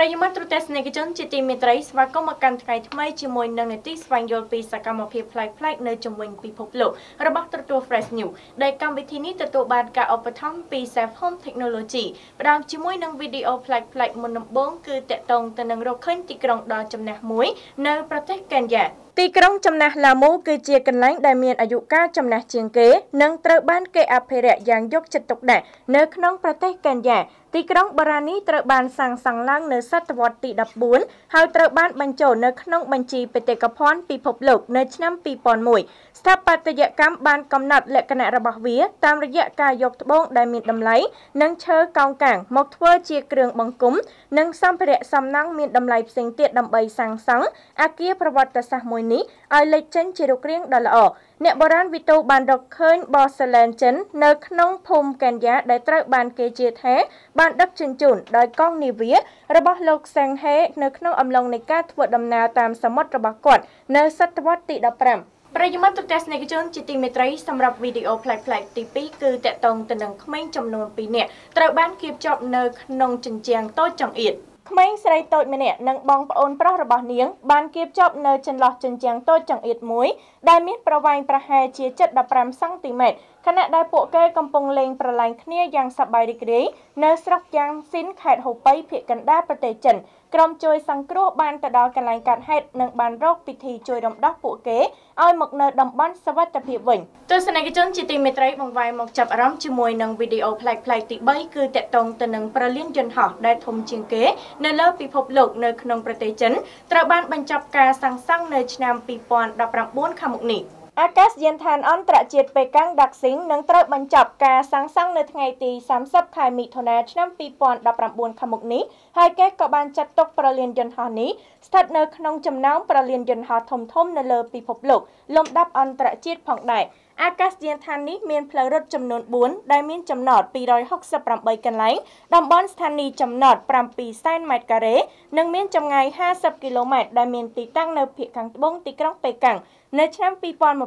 ប្រិយមិត្តទូទស្សនិកជនជាទីមេត្រីស្វាគមន៍មកកាន់ថ្ងៃថ្មីជាមួយនឹងនីតិស្វែងយល់ពីសកម្មភាពប្លែកៗនៅជំវិញពិភពលោករបស់ទូរទស្សន៍ Fresh News ដែលកម្មវិធីនេះទទួលបានការឧបត្ថម្ភពី Safe Home Technology ផ្ដើមជាមួយនឹងវីដេអូប្លែកៗមុនដំបូងគឺតកតងទៅនឹងរកឃើញទីក្រុងដ៏ចំណាស់មួយនៅប្រទេសកេនយ៉ាទីក្រុងចំណាស់ឡាមូគឺជាកន្លែងដែលមានអាយុកាលចំណាស់ជាងគេ និងត្រូវបានគេអភិរក្សយ៉ាងយកចិត្តទុកដាក់នៅក្នុងប្រទេសកេនយ៉ាទីក្រុងបារ៉ានីត្រូវបានសាងសង់ឡើងនៅសតវត្សទី14ហើយត្រូវបានបញ្ចូលនៅក្នុងបញ្ជីបេតិកភណ្ឌពិភពលោកនៅឆ្នាំ2001ស្ថាបត្យកម្មបានកំណត់លក្ខណៈរបស់វាតាមរយៈការយកត្បូងដែលមានតម្លៃនិងឈើកោងកាងមកធ្វើជាគ្រឿងបង្គំនិងសម្ភារៈសំណង់មានតម្លៃផ្សេងទៀតដើម្បីសាងសង់អគារប្រវត្តិសាស្ត្រមួយនេះឲ្យលេចចេញជារូបរាងដ៏ល្អ អ្នកបុរាណវីតូបានរកឃើញបសឡែនចិននៅក្នុងភូមិកេនយ៉ាដែលត្រូវបានគេជឿថាបានដឹកជញ្ជូនដោយកងនាវារបស់លោកសេងហេនៅក្នុងអំឡុងនៃការធ្វើដំណើរតាមសមុទ្ររបស់គាត់នៅសតវត្សទី15ប្រិយមិត្តទស្សនិកជនជាទីមេត្រីសម្រាប់វីដេអូប្លែកៗទី2គឺតកតងទៅនឹងក្មេងចំនួន2នាក់ត្រូវបានគៀបជាប់នៅក្នុងជញ្ជាំងតូចចង្អៀត ក្មេងស្រីតូចម្នាក់និងបងប្អូនប្រុសរបស់នាង បានគៀបជាប់នៅចន្លោះជញ្ជាំងតូចចង្អៀតមួយដែលមានប្រវែងប្រហែលជា7.15សង់ទីម៉ែត្រខណៈដែលពួកគេកំពុងលេងប្រឡែងគ្នាយ៉ាងសប្បាយរីករាយនៅស្រុកយ៉ាងស៊ីនខេត្តហូប៉ៃភូមិកណ្ដាលប្រទេសចិនក្រុមជួយសង្គ្រោះបានទៅដល់កន្លែងកើតហេតុនិងបានរកពិធីជួយរំដោះពួកគេឲ្យមកនៅតំបន់សវត្ថិភាពវិញទស្សនិកជនជាទីមេត្រីបង្វែរមកចាប់អារម្មណ៍ជាមួយនឹងវីដេអូប្លែកៗទី3គឺតកតងទៅនឹងប្រលានយន្តហោះដែលធំជាងគេនៅលើពិភពលោកនៅក្នុងប្រទេសចិនត្រូវបានបញ្ចប់ការសាងសង់នៅឆ្នាំ2019ខាងមុខនេះ។ អាកាសយានដ្ឋានអន្តរជាតិប៉េកាំងដាក់ស៊ីងនឹងត្រូវបញ្ចប់ការសាងសង់នៅថ្ងៃទី30ខែមិថុនាឆ្នាំ2019ខាងមុខនេះហើយគេក៏បានចាត់ទុកប្រលានយន្តហោះនេះស្ថិតនៅក្នុងចំណោមប្រលានយន្តហោះធំៗនៅលើពិភពលោកលំដាប់អន្តរជាតិផងដែរ អាកាសយានដ្ឋាននេះមានផ្លូវរត់ចំនួន4ដែលមានចំណត268កន្លែងតំបន់ស្ថានីយ៍ចំណត7សែនម៉ែត្រការ៉េនិងមានចម្ងាយ50គីឡូម៉ែត្រដែលមានទីតាំងនៅភាគខាងត្បូងទីក្រុងប៉េកាំងនៅឆ្នាំ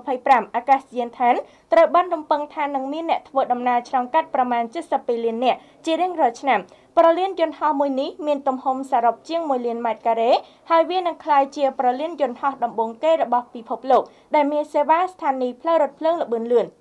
2025អាកាសយានដ្ឋានត្រូវបានរំពឹងថានឹងមានអ្នកធ្វើដំណើរឆ្លងកាត់ប្រមាណ72លាននាក់ជារៀងរាល់ឆ្នាំប្រលានយន្តហោះមួយនេះមានទំហំសរុបជាង1លានម៉ែត្រការ៉េហើយវានឹងក្លាយជាប្រលានយន្តហោះដំបូងគេរបស់ពិភពលោកដែលមានសេវាស្ថានីយ៍ផ្លូវរថភ្លើងល្បឿនលឿន។